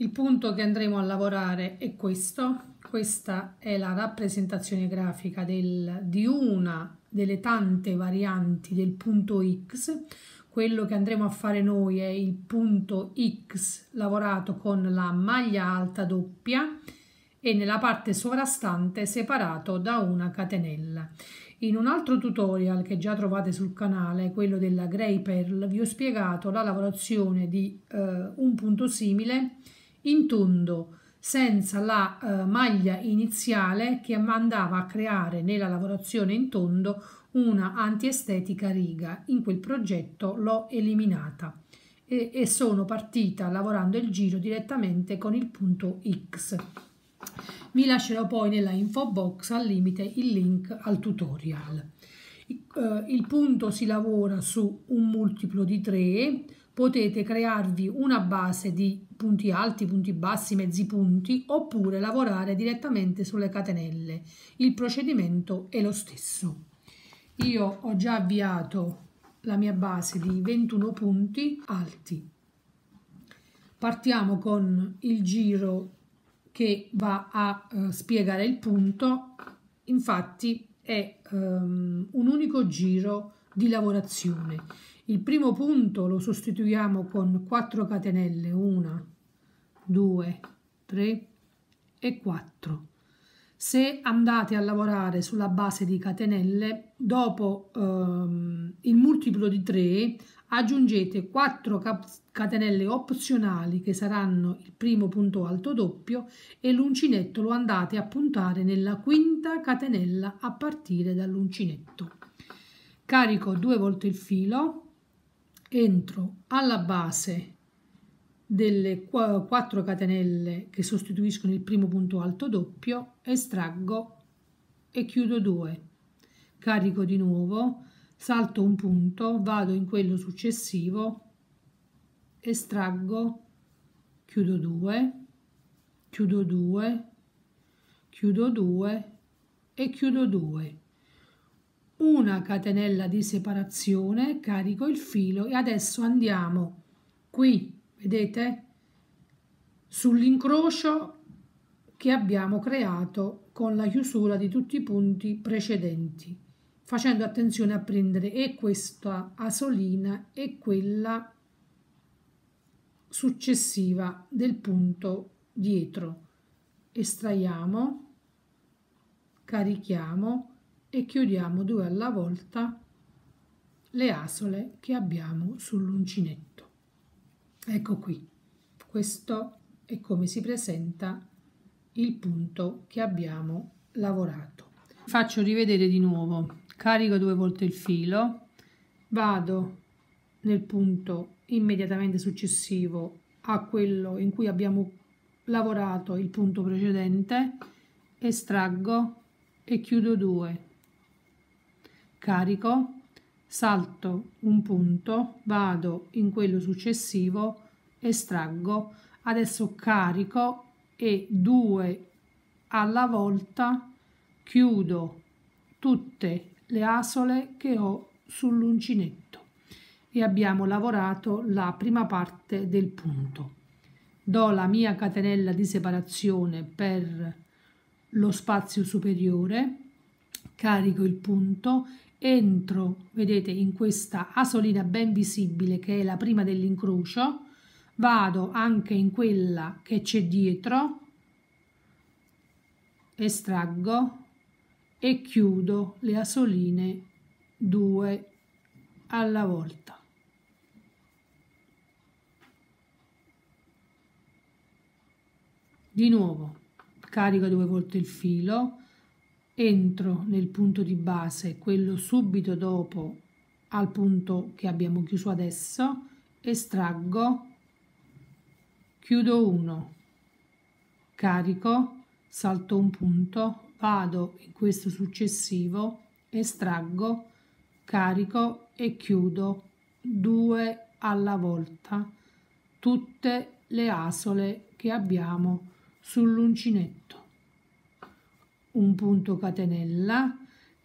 Il punto che andremo a lavorare è questo. Questa è la rappresentazione grafica del, di una delle tante varianti del punto X. Quello che andremo a fare noi è il punto X lavorato con la maglia alta doppia e nella parte sovrastante separato da una catenella. In un altro tutorial che già trovate sul canale, quello della Grey Pearl, vi ho spiegato la lavorazione di eh, un punto simile in tondo senza la eh, maglia iniziale che andava a creare nella lavorazione in tondo una antiestetica riga. In quel progetto l'ho eliminata e, e sono partita lavorando il giro direttamente con il punto X. Vi lascerò poi nella info box al limite il link al tutorial. Eh, il punto si lavora su un multiplo di 3, potete crearvi una base di punti alti, punti bassi, mezzi punti oppure lavorare direttamente sulle catenelle. Il procedimento è lo stesso. Io ho già avviato la mia base di 21 punti alti. Partiamo con il giro che va a uh, spiegare il punto, infatti è um, un unico giro di lavorazione. Il primo punto lo sostituiamo con 4 catenelle, 1, 2, 3 e 4. Se andate a lavorare sulla base di catenelle, dopo um, il multiplo di 3 aggiungete 4 catenelle opzionali che saranno il primo punto alto doppio e l'uncinetto lo andate a puntare nella quinta catenella a partire dall'uncinetto. Carico due volte il filo, entro alla base delle 4 catenelle che sostituiscono il primo punto alto doppio, estraggo e chiudo 2. Carico di nuovo, salto un punto, vado in quello successivo, estraggo, chiudo 2, chiudo 2, chiudo 2 e chiudo 2. Una catenella di separazione, carico il filo e adesso andiamo qui, vedete, sull'incrocio che abbiamo creato con la chiusura di tutti i punti precedenti facendo attenzione a prendere e questa asolina e quella successiva del punto dietro. Estraiamo, carichiamo e chiudiamo due alla volta le asole che abbiamo sull'uncinetto. Ecco qui, questo è come si presenta il punto che abbiamo lavorato. Faccio rivedere di nuavo carico due volte il filo, vado nel punto immediatamente successivo a quello in cui abbiamo lavorato il punto precedente, estraggo e chiudo due, carico, salto un punto, vado in quello successivo, estraggo, adesso carico e due alla volta chiudo tutte le asole che ho sull'uncinetto e abbiamo lavorato la prima parte del punto. Do la mia catenella di separazione per lo spazio superiore, carico il punto, entro, vedete, in questa asolina ben visibile che è la prima dell'incrocio, vado anche in quella che c'è dietro, estraggo, e chiudo le asoline due alla volta. Di nuovo carico due volte il filo, entro nel punto di base, quello subito dopo al punto che abbiamo chiuso adesso, estraggo, chiudo uno, carico, salto un punto, vado in questo successivo, estraggo, carico e chiudo due alla volta tutte le asole che abbiamo sull'uncinetto. Un punto catenella,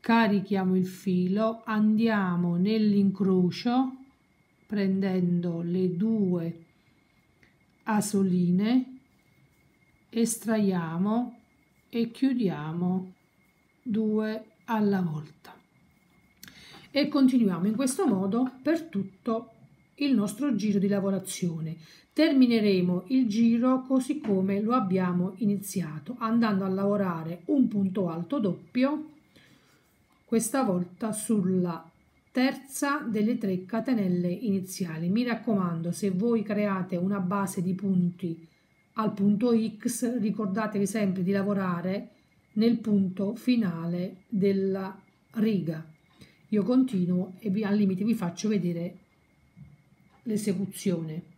carichiamo il filo, andiamo nell'incrocio prendendo le due asoline estraiamo e chiudiamo due alla volta. E continuiamo in questo modo per tutto il nostro giro di lavorazione. Termineremo il giro così come lo abbiamo iniziato andando a lavorare un punto alto doppio questa volta sulla terza delle tre catenelle iniziali. Mi raccomando se voi create una base di punti al punto X ricordatevi sempre di lavorare nel punto finale della riga. Io continuo e vi, al limite vi faccio vedere l'esecuzione.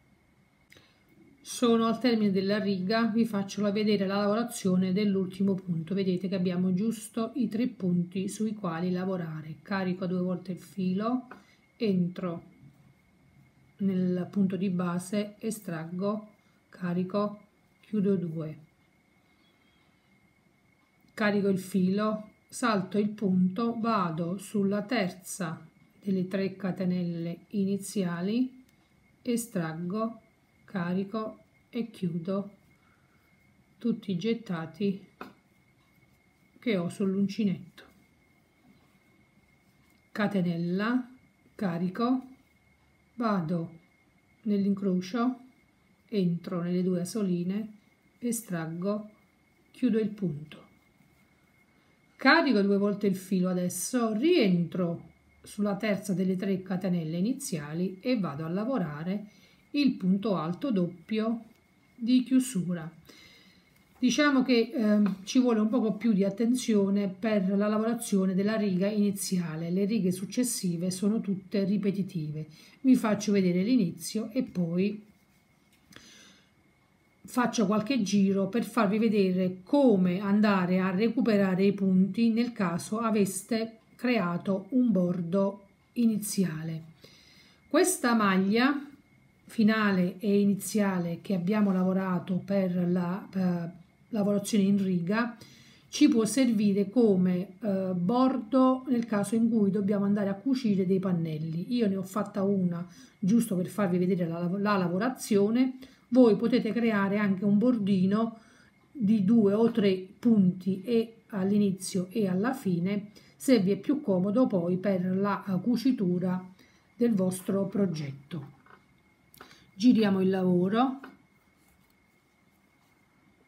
Sono al termine della riga vi faccio vedere la lavorazione dell'ultimo punto. Vedete che abbiamo giusto i tre punti sui quali lavorare. Carico due volte il filo entro nel punto di base estraggo carico chiudo due. Carico il filo salto il punto vado sulla terza delle tre catenelle iniziali estraggo carico e chiudo tutti i gettati che ho sull'uncinetto. Catenella carico vado nell'incrocio entro nelle due asoline estraggo chiudo il punto carico due volte il filo adesso rientro sulla terza delle tre catenelle iniziali e vado a lavorare il punto alto doppio di chiusura. Diciamo che eh, ci vuole un poco più di attenzione per la lavorazione della riga iniziale, le righe successive sono tutte ripetitive. Vi faccio vedere l'inizio e poi faccio qualche giro per farvi vedere come andare a recuperare i punti nel caso aveste creato un bordo iniziale. Questa maglia finale e iniziale che abbiamo lavorato per la eh, lavorazione in riga ci può servire come eh, bordo nel caso in cui dobbiamo andare a cucire dei pannelli. Io ne ho fatta una giusto per farvi vedere la, la lavorazione. Voi potete creare anche un bordino di due o tre punti e all'inizio e alla fine se vi è più comodo poi per la cucitura del vostro progetto. Giriamo il lavoro.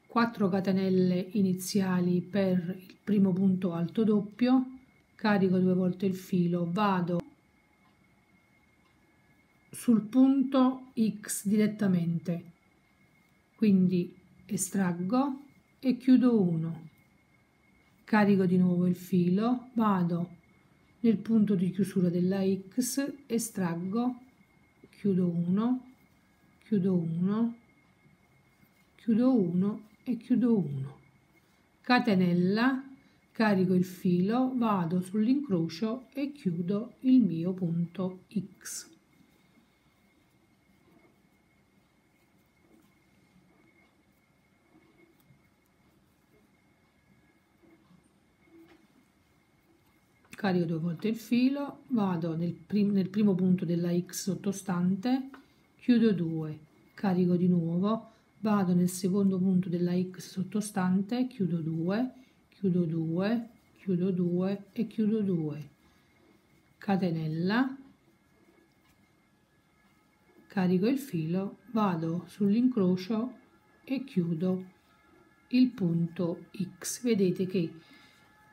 4 catenelle iniziali per il primo punto alto doppio. Carico due volte il filo vado sul punto x direttamente quindi estraggo e chiudo 1 carico di nuovo il filo vado nel punto di chiusura della x estraggo chiudo 1 chiudo 1 chiudo 1 e chiudo 1 catenella carico il filo vado sull'incrocio e chiudo il mio punto x carico due volte il filo vado nel, prim nel primo punto della x sottostante chiudo 2 carico di nuovo vado nel secondo punto della x sottostante chiudo 2 chiudo 2 chiudo 2 e chiudo 2 catenella. Carico il filo vado sull'incrocio e chiudo il punto x. Vedete che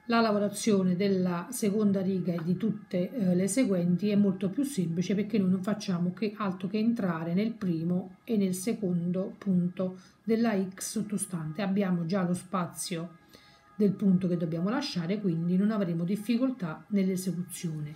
la lavorazione della seconda riga e di tutte eh, le seguenti è molto più semplice perché noi non facciamo che altro che entrare nel primo e nel secondo punto della x sottostante. Abbiamo già lo spazio del punto che dobbiamo lasciare, quindi non avremo difficoltà nell'esecuzione.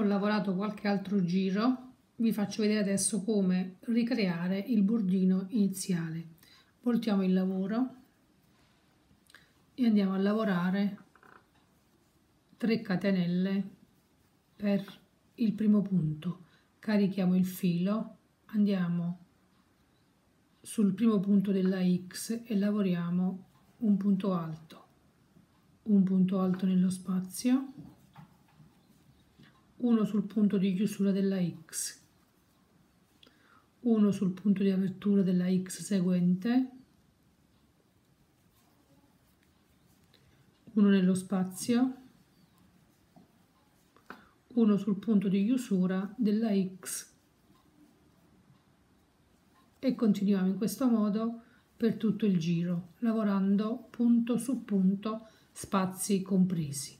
Ho lavorato qualche altro giro. Vi faccio vedere adesso come ricreare il bordino iniziale. Voltiamo il lavoro e andiamo a lavorare 3 catenelle per il primo punto. Carichiamo il filo andiamo sul primo punto della X e lavoriamo un punto alto un punto alto nello spazio uno sul punto di chiusura della X. Uno sul punto di apertura della X seguente. Uno nello spazio, uno sul punto di chiusura della X. E continuiamo in questo modo per tutto il giro, lavorando punto su punto, spazi compresi.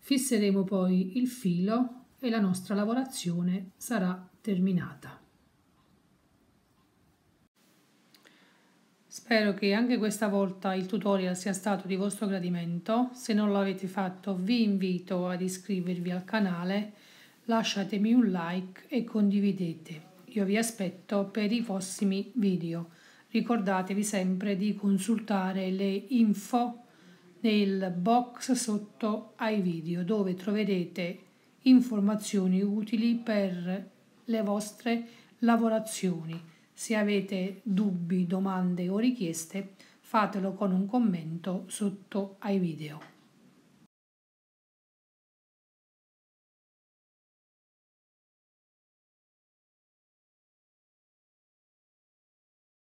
Fisseremo poi il filo e la nostra lavorazione sarà terminata. Spero che anche questa volta il tutorial sia stato di vostro gradimento. Se non l'avete fatto vi invito ad iscrivervi al canale, lasciatemi un like e condividete. Io vi aspetto per i prossimi video. Ricordatevi sempre di consultare le info nel box sotto ai video dove troverete informazioni utili per le vostre lavorazioni. Se avete dubbi, domande o richieste, fatelo con un commento sotto ai video.